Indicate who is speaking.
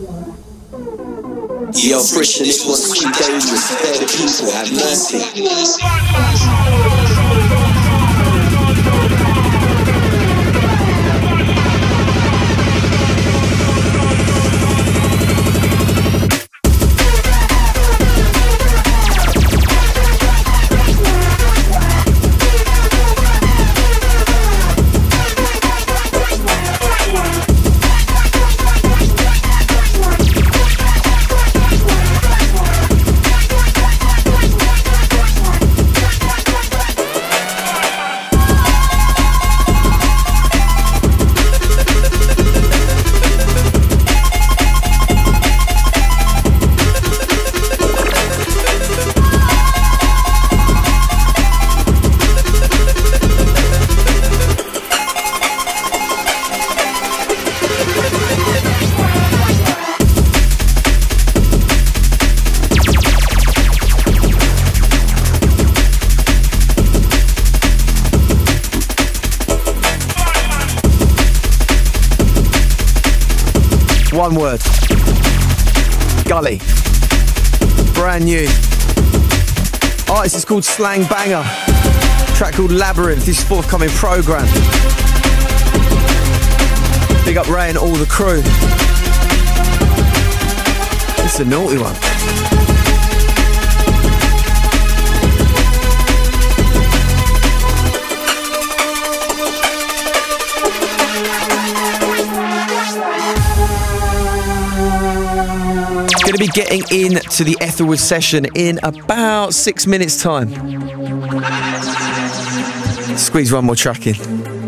Speaker 1: Yo, Christian, this one's too. Spare the people, have mercy.
Speaker 2: One word. Gully. Brand new. Artist is called Slang Banger. Track called Labyrinth. This forthcoming program. Big up Ray and all the crew. It's a naughty one. Going to be getting into the Etherwood session in about six minutes' time. Squeeze one more track in.